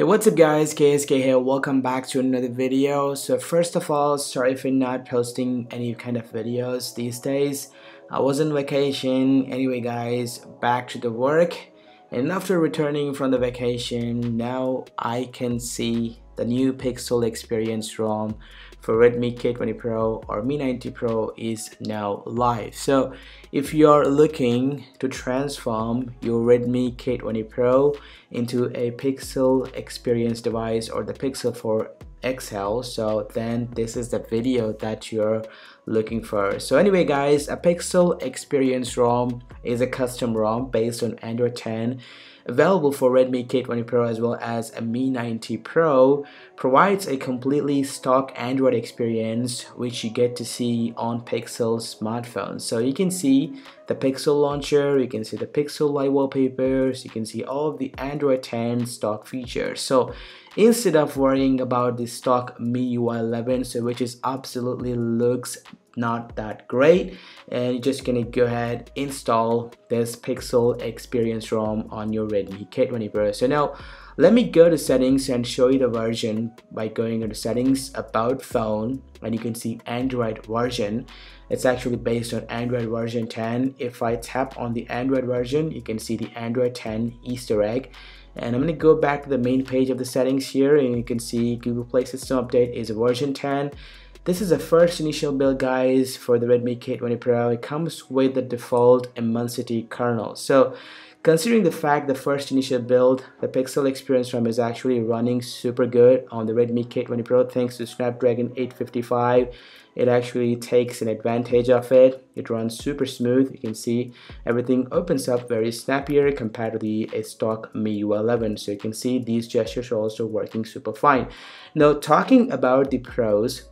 Hey what's up guys? KSK here. Welcome back to another video. So first of all sorry for not posting any kind of videos these days. I was on vacation. Anyway guys back to the work. And after returning from the vacation now I can see the new Pixel Experience ROM for Redmi K20 Pro or Mi 9T Pro is now live. So if you're looking to transform your Redmi K20 Pro into a Pixel Experience device or the Pixel 4 XL so then this is the video that you're looking for so anyway guys a Pixel Experience ROM is a custom ROM based on Android 10 available for Redmi K20 Pro as well as a Mi 9T Pro provides a completely stock Android experience which you get to see on Pixel smartphones. So you can see the Pixel launcher you can see the Pixel live wallpapers you can see all of the Android 10 stock features. So instead of worrying about the stock MIUI 11 so which is absolutely looks not that great and you're just gonna go ahead install this pixel experience rom on your redmi k20 pro. So now let me go to settings and show you the version by going into settings about phone and you can see android version. It's actually based on android version 10 if i tap on the android version you can see the android 10 easter egg. And I'm going to go back to the main page of the settings here and you can see Google Play System Update is version 10 this is the first initial build guys for the Redmi K20 Pro. It comes with the default Immensity kernel. So considering the fact the first initial build, the Pixel Experience ROM is actually running super good on the Redmi K20 Pro thanks to Snapdragon 855. It actually takes an advantage of it. It runs super smooth. You can see everything opens up very snappier compared to the stock MIUI 11. So you can see these gestures are also working super fine. Now talking about the pros,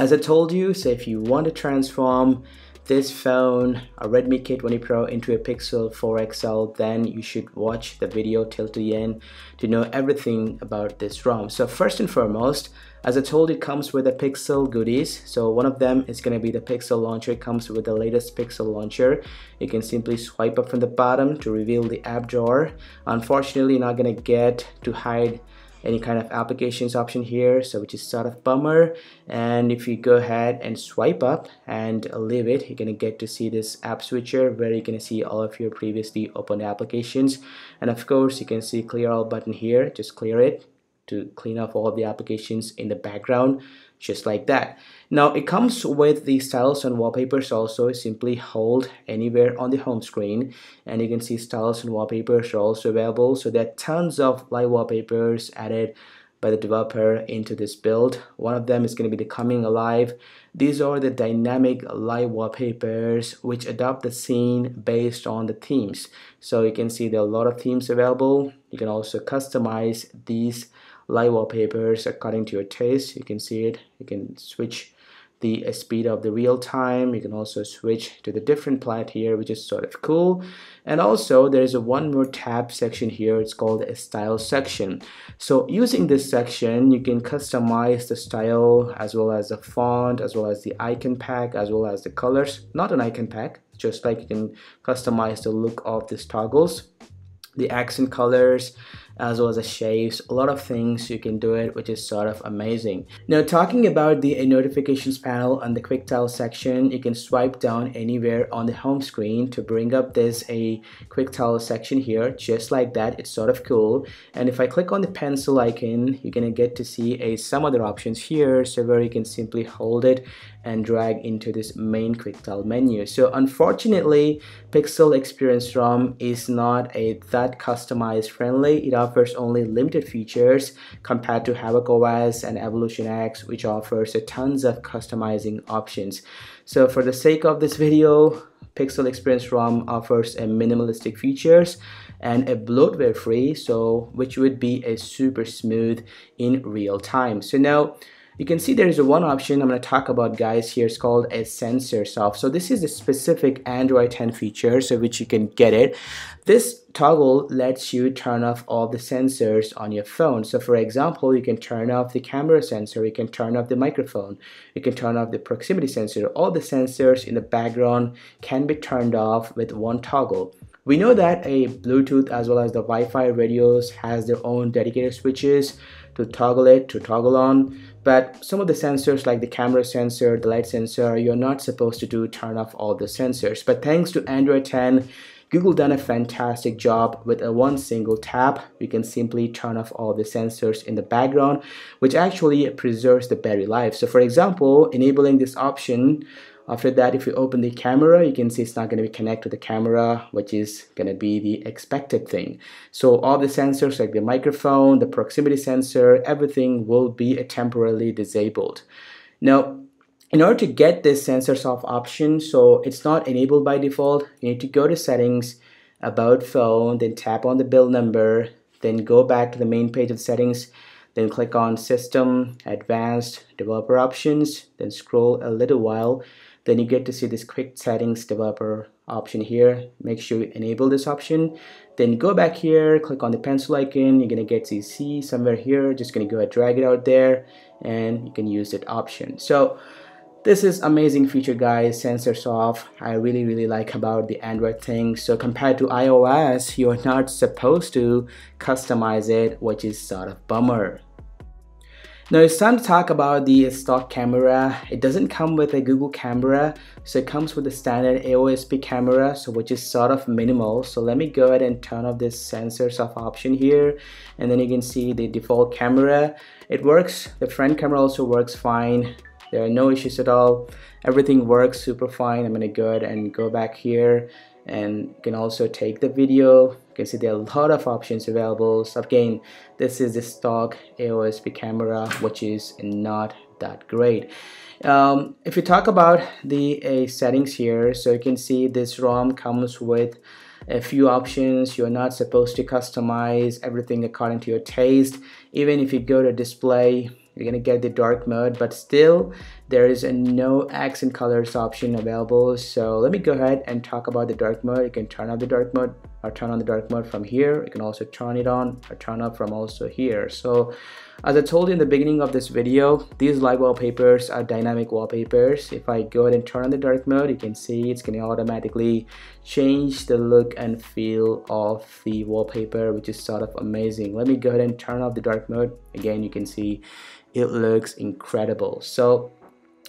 as I told you, so if you want to transform this phone, a Redmi K20 Pro into a Pixel 4 XL, then you should watch the video till the end to know everything about this ROM. So first and foremost, as I told, it comes with the Pixel goodies. So one of them is going to be the Pixel launcher. It comes with the latest Pixel launcher. You can simply swipe up from the bottom to reveal the app drawer. Unfortunately, you're not going to get to hide any kind of applications option here so which is sort of bummer. And if you go ahead and swipe up and leave it you're gonna get to see this app switcher where you're gonna see all of your previously opened applications. And of course you can see clear all button here. Just clear it to clean up all the applications in the background just like that. Now it comes with the styles and wallpapers also simply hold anywhere on the home screen and you can see styles and wallpapers are also available so there are tons of live wallpapers added by the developer into this build. One of them is going to be the coming alive. These are the dynamic live wallpapers which adopt the scene based on the themes. So you can see there are a lot of themes available. You can also customize these live wallpapers according to your taste. You can see it. You can switch the speed of the real time. You can also switch to the different planet here which is sort of cool. And also there's a one more tab section here. It's called a style section. So using this section you can customize the style as well as the font as well as the icon pack as well as the colors. Not an icon pack just like you can customize the look of these toggles the accent colors as well as the shapes a lot of things you can do it which is sort of amazing. Now talking about the notifications panel on the quick tile section you can swipe down anywhere on the home screen to bring up this a quick tile section here just like that. It's sort of cool. And if I click on the pencil icon you're gonna get to see a some other options here. So where you can simply hold it and drag into this main quick tile menu so unfortunately Pixel Experience ROM is not a that customized friendly it offers only limited features compared to Havoc OS and Evolution X which offers a tons of customizing options. So for the sake of this video, Pixel Experience ROM offers a minimalistic features and a bloatware free so which would be a super smooth in real time. So now you can see there is a one option I'm going to talk about guys here. It's called a sensors off so this is a specific Android 10 feature so which you can get it. This toggle lets you turn off all the sensors on your phone. So for example you can turn off the camera sensor you can turn off the microphone you can turn off the proximity sensor. All the sensors in the background can be turned off with one toggle. We know that a Bluetooth as well as the Wi-Fi radios has their own dedicated switches to toggle it, to toggle on. But some of the sensors like the camera sensor, the light sensor, you're not supposed to do turn off all the sensors. But thanks to Android 10, Google done a fantastic job with a one single tap. We can simply turn off all the sensors in the background, which actually preserves the battery life. So for example, enabling this option after that, if you open the camera, you can see it's not going to be connected to the camera, which is going to be the expected thing. So all the sensors like the microphone, the proximity sensor, everything will be temporarily disabled. Now, in order to get this sensors off option, so it's not enabled by default, you need to go to settings, about phone, then tap on the build number, then go back to the main page of settings, then click on system, advanced, developer options, then scroll a little while then you get to see this quick settings developer option here. Make sure you enable this option. Then go back here click on the pencil icon. You're gonna get to see somewhere here. Just gonna go ahead drag it out there and you can use that option. So this is amazing feature guys. Sensors off. I really really like about the android thing. So compared to ios you're not supposed to customize it which is sort of bummer now it's time to talk about the stock camera. It doesn't come with a Google camera, so it comes with a standard AOSP camera, so which is sort of minimal. So let me go ahead and turn off this sensors off option here, and then you can see the default camera. It works, the front camera also works fine. There are no issues at all. Everything works super fine. I'm gonna go ahead and go back here and you can also take the video can see there are a lot of options available. So again this is the stock AOSP camera which is not that great. Um, if you talk about the uh, settings here so you can see this ROM comes with a few options. You're not supposed to customize everything according to your taste. Even if you go to display you're gonna get the dark mode but still there is a no accent colors option available so let me go ahead and talk about the dark mode. You can turn off the dark mode or turn on the dark mode from here. You can also turn it on or turn off from also here. So as I told you in the beginning of this video these live wallpapers are dynamic wallpapers. If I go ahead and turn on the dark mode you can see it's going to automatically change the look and feel of the wallpaper which is sort of amazing. Let me go ahead and turn off the dark mode. Again you can see it looks incredible. So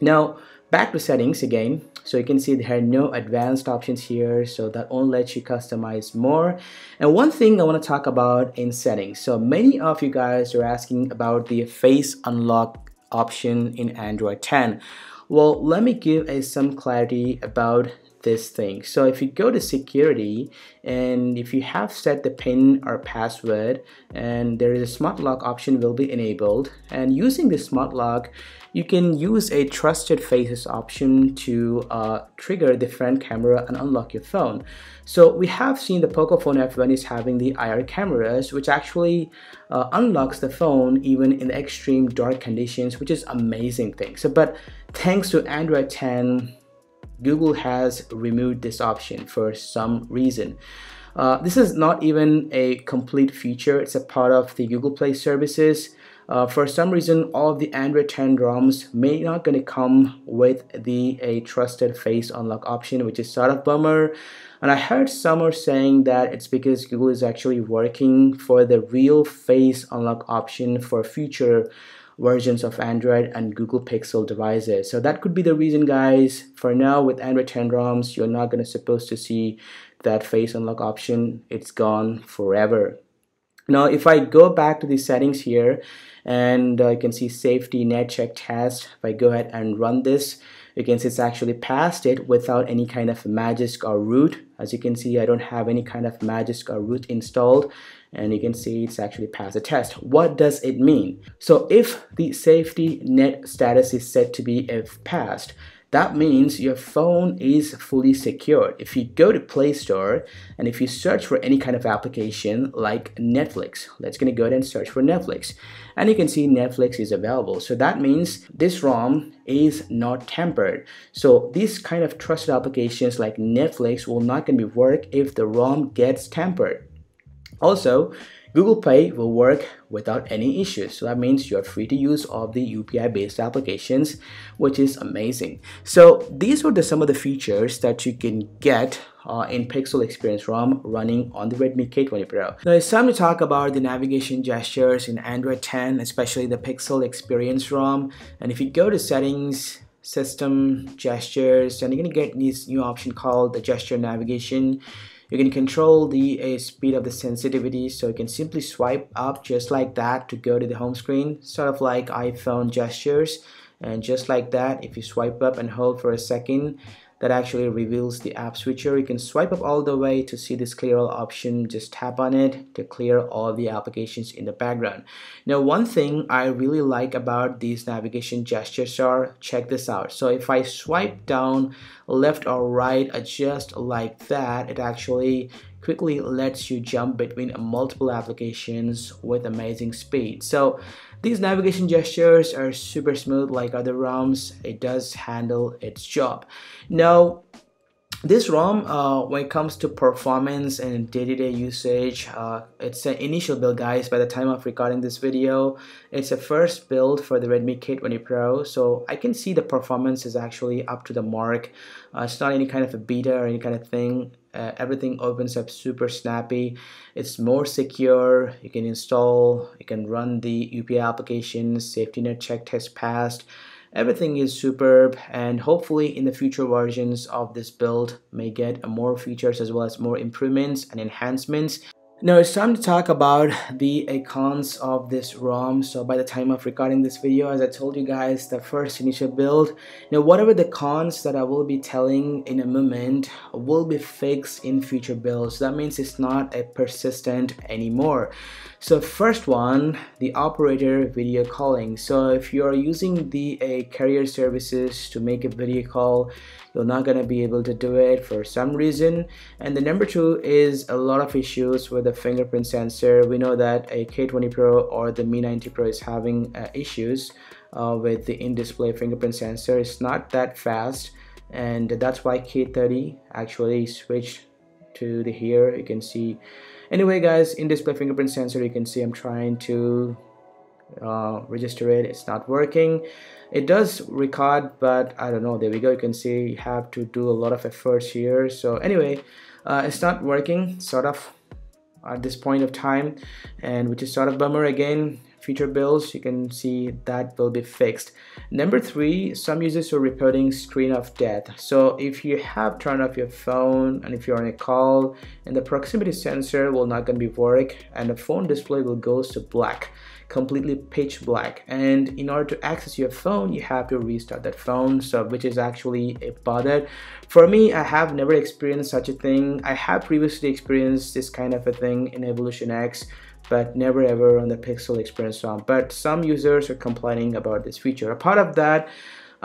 now back to settings again. So you can see there are no advanced options here so that only lets you customize more. And one thing I want to talk about in settings. So many of you guys are asking about the face unlock option in Android 10 well let me give a some clarity about this thing so if you go to security and if you have set the pin or password and there is a smart lock option will be enabled and using the smart lock you can use a trusted faces option to uh, trigger the front camera and unlock your phone. So we have seen the Pocophone F1 is having the IR cameras which actually uh, unlocks the phone even in the extreme dark conditions which is amazing thing. So but thanks to Android 10 Google has removed this option for some reason. Uh, this is not even a complete feature, it's a part of the Google Play services. Uh, for some reason, all of the Android 10 ROMs may not going to come with the a trusted face unlock option, which is sort of bummer. And I heard some are saying that it's because Google is actually working for the real face unlock option for future versions of Android and Google Pixel devices. So that could be the reason guys. For now with Android 10 ROMs, you're not going to supposed to see that face unlock option. It's gone forever. Now if I go back to the settings here and uh, can see safety net check test, if I go ahead and run this, you can see it's actually passed it without any kind of Magisk or root. As you can see, I don't have any kind of Magisk or root installed and you can see it's actually passed the test. What does it mean? So if the safety net status is set to be if passed, that means your phone is fully secured. If you go to Play Store and if you search for any kind of application like Netflix, let's gonna go ahead and search for Netflix. And you can see Netflix is available. So that means this ROM is not tampered. So these kind of trusted applications like Netflix will not gonna be work if the ROM gets tampered. Also, Google Pay will work without any issues. So that means you're free to use all the UPI based applications, which is amazing. So these were the, some of the features that you can get uh, in Pixel Experience ROM running on the Redmi K20 Pro. Now it's time to talk about the navigation gestures in Android 10, especially the Pixel Experience ROM. And if you go to settings, system, gestures, and you're gonna get this new option called the gesture navigation. You can control the uh, speed of the sensitivity so you can simply swipe up just like that to go to the home screen sort of like iPhone gestures. And just like that if you swipe up and hold for a second that actually reveals the app switcher. You can swipe up all the way to see this clear all option. Just tap on it to clear all the applications in the background. Now, one thing I really like about these navigation gestures are, check this out. So if I swipe down left or right, just like that, it actually quickly lets you jump between multiple applications with amazing speed. So these navigation gestures are super smooth like other ROMs. It does handle its job. Now, this ROM, uh, when it comes to performance and day-to-day -day usage, uh, it's an initial build, guys. By the time of recording this video, it's a first build for the Redmi K20 Pro. So I can see the performance is actually up to the mark. Uh, it's not any kind of a beta or any kind of thing. Uh, everything opens up super snappy. It's more secure. You can install, you can run the UPI applications, safety net check test passed everything is superb and hopefully in the future versions of this build may get more features as well as more improvements and enhancements now it's time to talk about the icons of this ROM. So by the time of recording this video, as I told you guys, the first initial build, now whatever the cons that I will be telling in a moment will be fixed in future builds. That means it's not a persistent anymore. So first one, the operator video calling. So if you are using the uh, carrier services to make a video call, you're not going to be able to do it for some reason. And the number two is a lot of issues with the fingerprint sensor. We know that a K20 Pro or the Mi 9T Pro is having uh, issues uh, with the in-display fingerprint sensor. It's not that fast and that's why K30 actually switched to the here. You can see. Anyway guys in display fingerprint sensor you can see I'm trying to uh, register it. It's not working it does record but I don't know. There we go. You can see you have to do a lot of efforts here. So anyway uh, it's not working sort of at this point of time and which is sort of bummer. Again future builds you can see that will be fixed. Number three some users are reporting screen of death. So if you have turned off your phone and if you're on a call and the proximity sensor will not going to be work and the phone display will go to black completely pitch black. And in order to access your phone you have to restart that phone so which is actually a bother. For me i have never experienced such a thing. I have previously experienced this kind of a thing in evolution x but never ever on the pixel experience ROM but some users are complaining about this feature. A part of that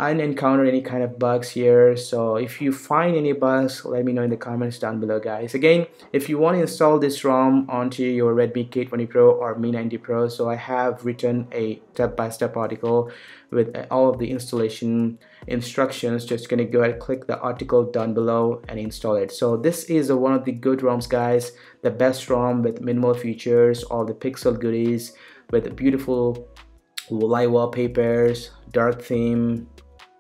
I didn't encounter any kind of bugs here so if you find any bugs let me know in the comments down below guys. Again if you want to install this ROM onto your Redmi K20 Pro or Mi 9T Pro so I have written a step-by-step -step article with uh, all of the installation instructions. Just gonna go ahead click the article down below and install it. So this is a, one of the good ROMs guys. The best ROM with minimal features all the pixel goodies with beautiful light wallpapers dark theme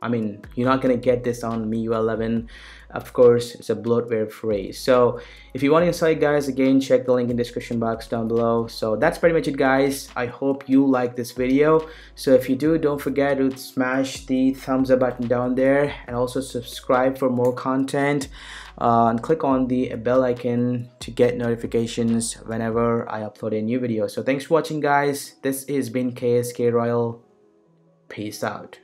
I mean, you're not gonna get this on MIUI 11. Of course, it's a bloatware free. So if you want to install it, guys, again, check the link in the description box down below. So that's pretty much it, guys. I hope you like this video. So if you do, don't forget to smash the thumbs up button down there and also subscribe for more content. Uh, and click on the bell icon to get notifications whenever I upload a new video. So thanks for watching, guys. This has been KSK Royal. Peace out.